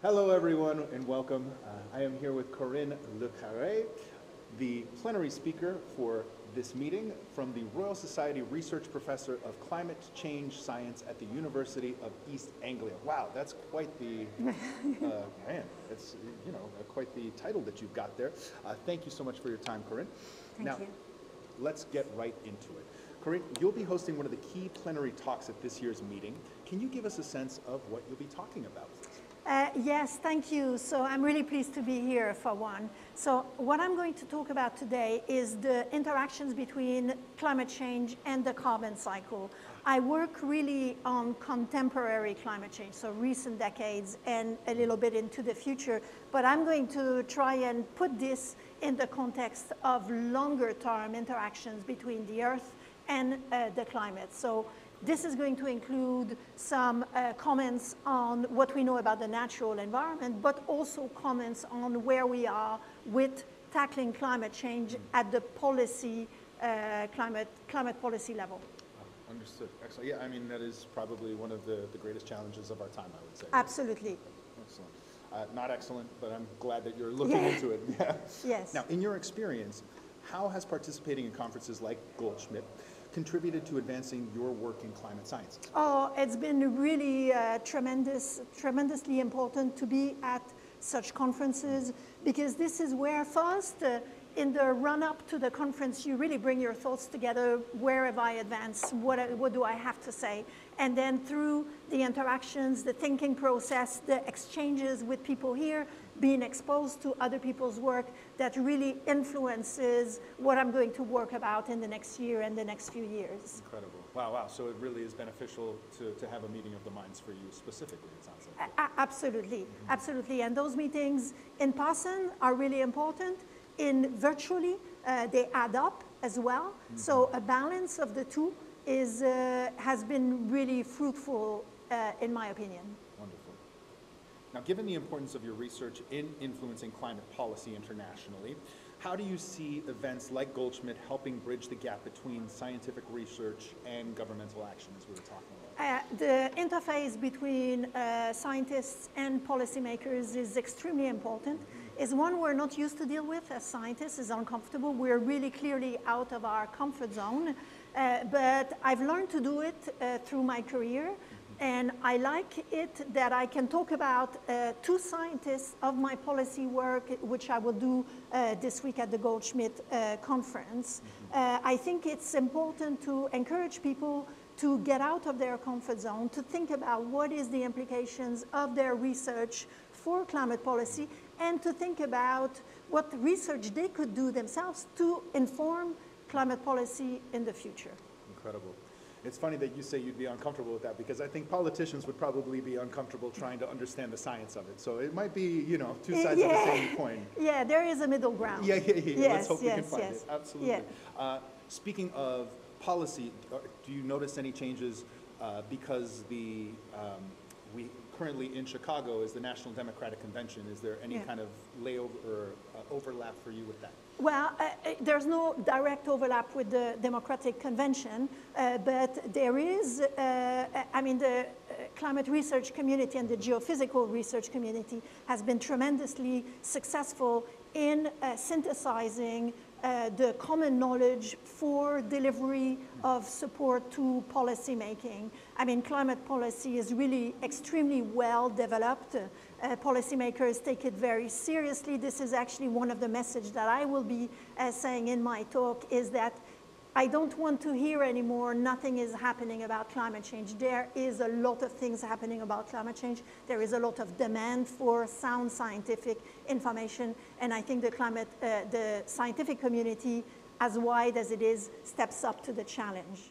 Hello, everyone, and welcome. Uh, I am here with Corinne Le Quéré, the plenary speaker for this meeting from the Royal Society Research Professor of Climate Change Science at the University of East Anglia. Wow, that's quite the, uh, man, it's, you know, uh, quite the title that you've got there. Uh, thank you so much for your time, Corinne. Thank now, you. let's get right into it. Corinne, you'll be hosting one of the key plenary talks at this year's meeting. Can you give us a sense of what you'll be talking about? Uh, yes, thank you. So I'm really pleased to be here for one. So what I'm going to talk about today is the interactions between climate change and the carbon cycle. I work really on contemporary climate change, so recent decades and a little bit into the future, but I'm going to try and put this in the context of longer term interactions between the Earth and uh, the climate. So this is going to include some uh, comments on what we know about the natural environment, but also comments on where we are with tackling climate change at the policy, uh, climate, climate policy level. Uh, Understood. Excellent. Yeah, I mean, that is probably one of the, the greatest challenges of our time, I would say. Absolutely. Excellent. Uh, not excellent, but I'm glad that you're looking Yeah. into it. Yeah. Yes. Now, in your experience, how has participating in conferences like Goldschmidt contributed to advancing your work in climate science? Oh, it's been really uh, tremendous, tremendously important to be at such conferences because this is where first, uh, in the run-up to the conference, you really bring your thoughts together. Where have I advanced? What, what do I have to say? And then through the interactions, the thinking process, the exchanges with people here, being exposed to other people's work that really influences what I'm going to work about in the next year and the next few years. Incredible. Wow, wow. So it really is beneficial to, to have a meeting of the minds for you specifically, it sounds like. A- Absolutely, mm-hmm. absolutely. And those meetings in person are really important. In virtually, uh, they add up as well. So a balance of the two is, uh, has been really fruitful, uh, in my opinion. Wonderful. Now, given the importance of your research in influencing climate policy internationally, how do you see events like Goldschmidt helping bridge the gap between scientific research and governmental action, as we were talking about? Uh, the interface between uh, scientists and policymakers is extremely important. Is one we're not used to deal with as scientists. is uncomfortable. We're really clearly out of our comfort zone. Uh, but I've learned to do it uh, through my career. And I like it that I can talk about uh, two scientists of my policy work, which I will do uh, this week at the Goldschmidt uh, conference. Uh, I think it's important to encourage people to get out of their comfort zone, to think about what is the implications of their research for climate policy, and to think about what research they could do themselves to inform climate policy in the future. Incredible. It's funny that you say you'd be uncomfortable with that because I think politicians would probably be uncomfortable trying to understand the science of it. So it might be, you know, two sides of the same coin. Yeah, there is a middle ground. Yeah, yeah, yeah. Yes, Let's hope we can find yes. it. Absolutely. Yeah. Uh, speaking of policy, uh, do you notice any changes uh, because the um, we currently in Chicago is the National Democratic Convention? Is there any Yeah. kind of layover or uh, overlap for you with that? Well, uh, uh, there's no direct overlap with the Democratic Convention, uh, but there is, uh, I mean, the uh, climate research community and the geophysical research community has been tremendously successful in uh, synthesizing uh, the common knowledge for delivery of support to policy making. I mean, climate policy is really extremely well developed. Uh, policymakers take it very seriously. This is actually one of the messages that I will be uh, saying in my talk is that I don't want to hear anymore nothing is happening about climate change. There is a lot of things happening about climate change. There is a lot of demand for sound scientific information. And I think the climate, uh, the scientific community, as wide as it is, steps up to the challenge.